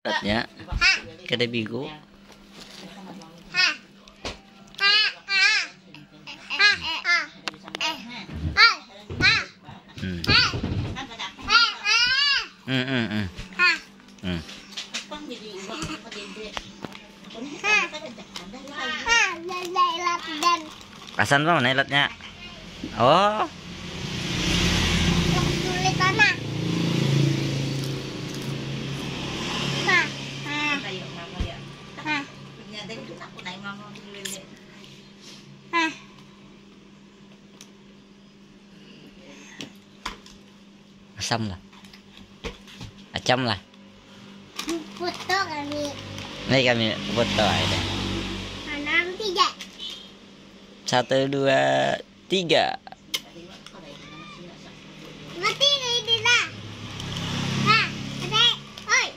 Latnya kada bigo. Hmm. Hmm, hmm, hmm. Hmm. Kasan pa mana latnya? Oh, asam lah. Acam lah. Foto kami. Ini kami foto aja. Enam tiga. Satu dua tiga. Mati ini lah. Nah, ada. Oi.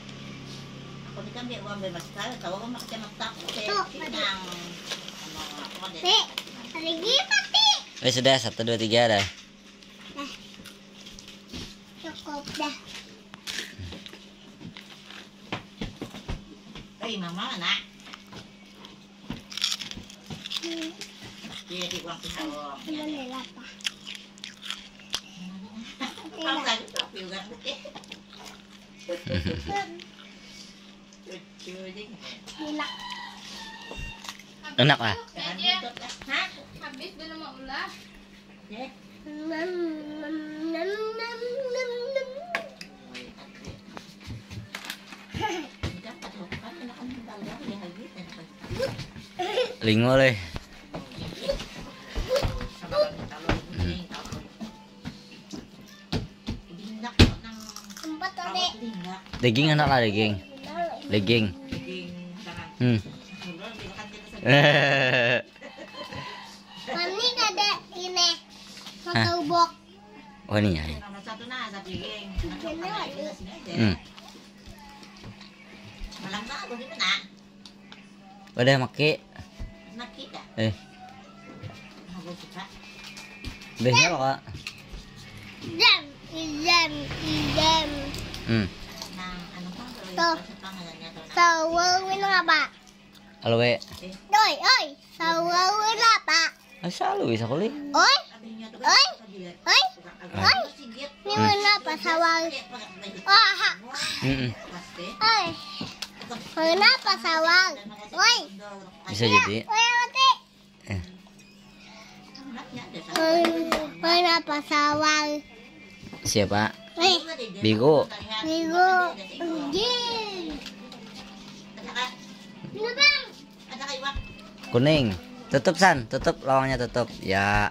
Lagi mati. Eh sudah satu dua tiga dah. Cukup dah. Ay, mama na. Hmm, Dia di uang pisau. Ko, juga. Nila. Enak lah. Ha? Habis belum mau ulah. Nam, nam, nam, nam, Daging. Hmm. Mami ada ini. Satu bok. oh ini ya. Hmm. Udah. Nakita. Eh, Habog kita. biasa loh kak. Jam, jam, jam. Hmm. Nang Sawawin nga ba? Halo we. Oy, oy. Sawawin ba? Asa lu bisa kuli? Oy, Sabi niya to. Oy! Sabi- oy. Oy. Sigit. Ni wala pa sawang. Oh, ha. Hmm. Paste. Oy. Wala pa sawang. Oy. Bisa jadi. Oy, mati. Wala pa. Siapa? Oy. Bigo. Bigo. Kuning. Tutup san, tutup lawangnya tutup. Ya.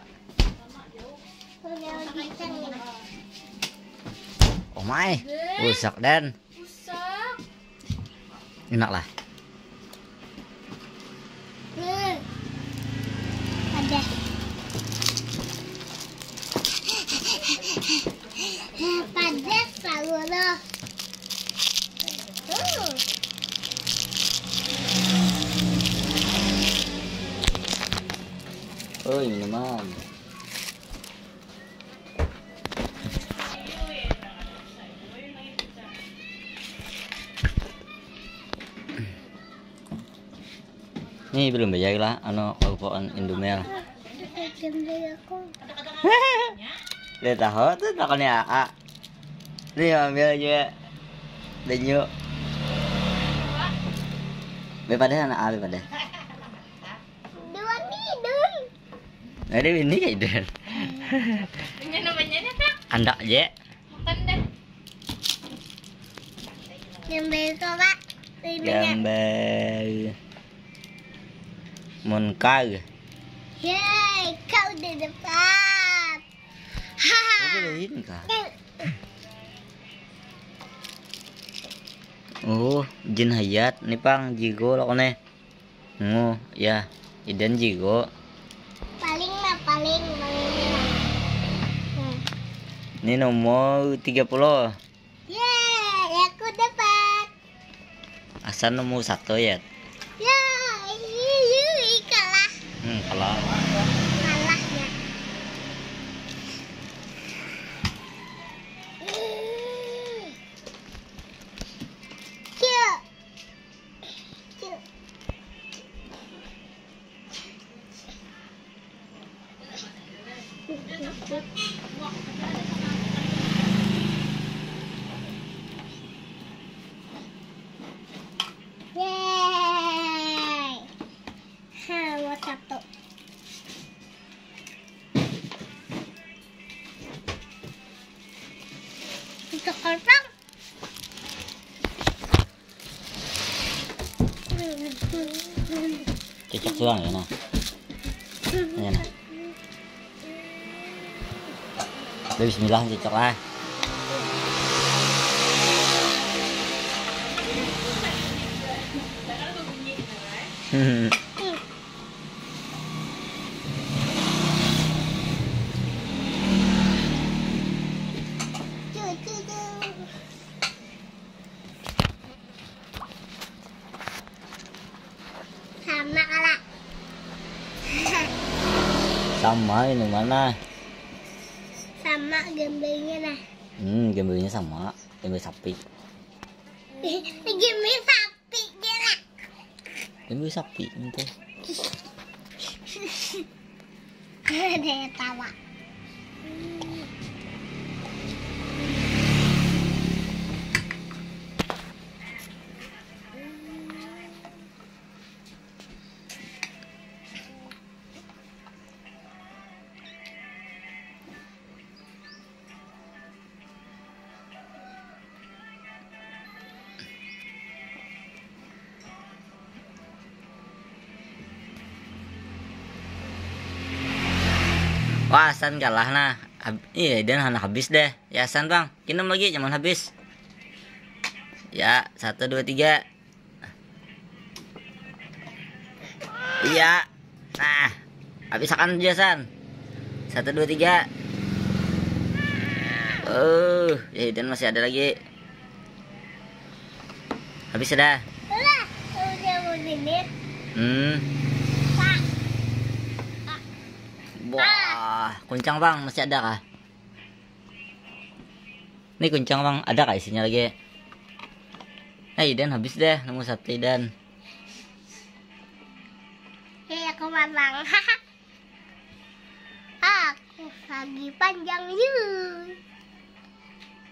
Oh my. Rusak dan. Enak lah. Hmm. Ada. Padas Uy naman. Ini belum bayar lah, ano pagpuan Indomel. Lihat tahu tuh takutnya kak. Ini ambil aja denyut. Bebas deh anak A bebas deh. Ada ini kayak dan. Ini namanya nih kak. Anda aja. Makan deh. Gambar ko ba? Bibigyan. Gambar. Munkar. Yay! Kau di depan. Haha. Oh, beliin kah? Oh, jin hayat. Ini pang jigo lah kone. Oh, ya. Idan jigo. Paling na paling paling na. Hmm. Ini nomor 30. Yay! Aku dapat. Asal nomor satu ya. Yay! Yui kalah. Hmm, kalau Cocok doang ya nah. Ayan nah. Udah, Bismillah cocok lah. Hmm. Cucu tuh. Sama kalak. Sama ini mana? Sama gembelnya nah. Hmm, gembelnya sama. Gembel sapi. Gembel sapi gerak. Gembel sapi itu. Ada tawa. Wah, San kalah nah. Hab- iya, dan hana habis deh. Ya, San bang. Kinum lagi, jangan habis. Ya, satu, dua, tiga. Iya. Nah, habis akan aja, San. Satu, dua, tiga. Oh, ya, dan masih ada lagi. Habis sudah. Udah menit. Hmm. Kuncang bang, masih ada kah? Ini kuncang bang, ada kah isinya lagi? Eh, Idan habis deh, nemu satu Idan. Hei, aku mamang. aku lagi panjang yuk.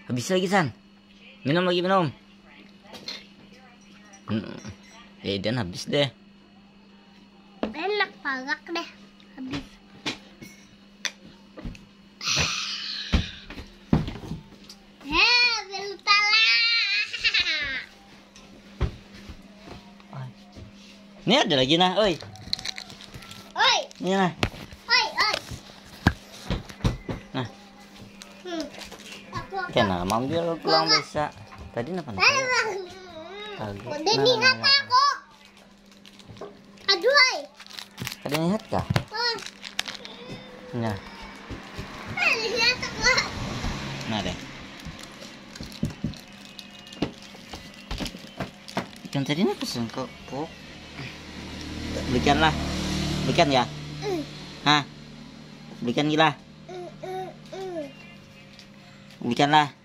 Habis lagi San. Minum lagi minum. Hmm. Ya Idan habis deh. Enak pagak deh. Habis. Ini ada lagi nah, oi. Oi, Ini nah. oi, oi. Nah. Hmm. Aku aku. Kena mam dia lo pulang bisa. Tadi apa nih? Pagi. Udah nihat aku. Aduh, oi. Tadi lihat kah? Nah, nah deh. Ikan tadi ini pesen kok. kok. Belikan lah. Belikan ya. Hah? Belikan gila. mm, mm, mm. Belikan lah.